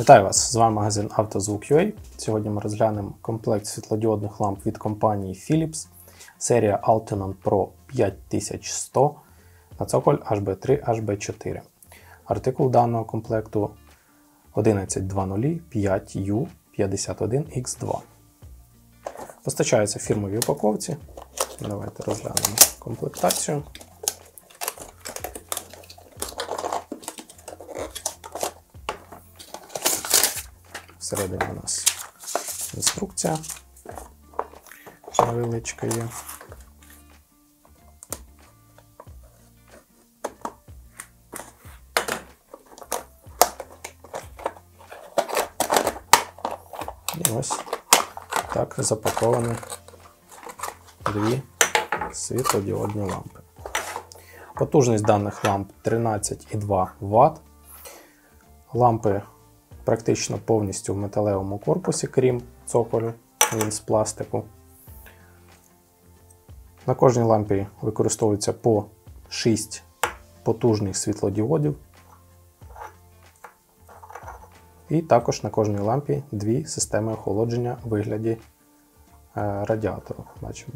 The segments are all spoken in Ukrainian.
Вітаю вас! З вами магазин «Автозвук.UA». Сьогодні ми розглянемо комплект світлодіодних ламп від компанії Philips, серія Altenon Pro 5100 на цоколь HB3 HB4. Артикул даного комплекту 1120 Постачається в фірмовій упаковці. Давайте розглянемо комплектацію. Всередині у нас інструкція невеличка є. І ось так запаковані дві світлодіодні лампи. Потужність даних ламп 13,2 Вт. Лампи практично повністю в металевому корпусі, крім цоколю, він з пластику. На кожній лампі використовується по 6 потужних світлодіодів. І також на кожній лампі дві системи охолодження в вигляді е, радіатору. Бачимо.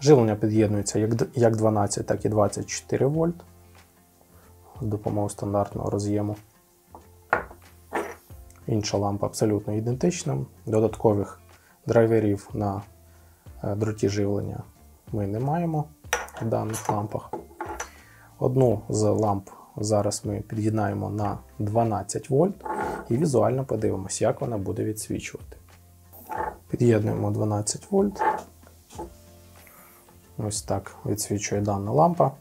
Живлення під'єднується як 12, так і 24 вольт з допомогою стандартного роз'єму. Інша лампа абсолютно ідентична. Додаткових драйверів на е, дроті живлення ми не маємо в даних лампах. Одну з ламп зараз ми під'єднаємо на 12 вольт і візуально подивимося, як вона буде відсвічувати. Під'єднуємо 12 вольт. Ось так відсвічує дана лампа.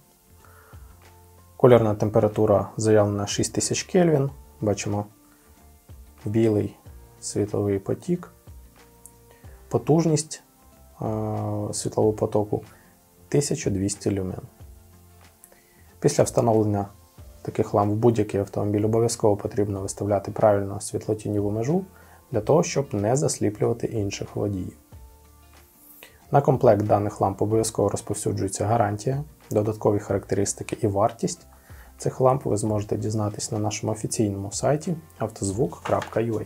Кольорна температура заявлена 6000 Кельвін. Бачимо білий світловий потік, потужність е світлового потоку 1200 люмен. Після встановлення таких ламп в будь-який автомобіль обов'язково потрібно виставляти правильно світлотіньову межу для того, щоб не засліплювати інших водіїв. На комплект даних ламп обов'язково розповсюджується гарантія, додаткові характеристики і вартість Цих ламп ви зможете дізнатись на нашому офіційному сайті автозвук.ua.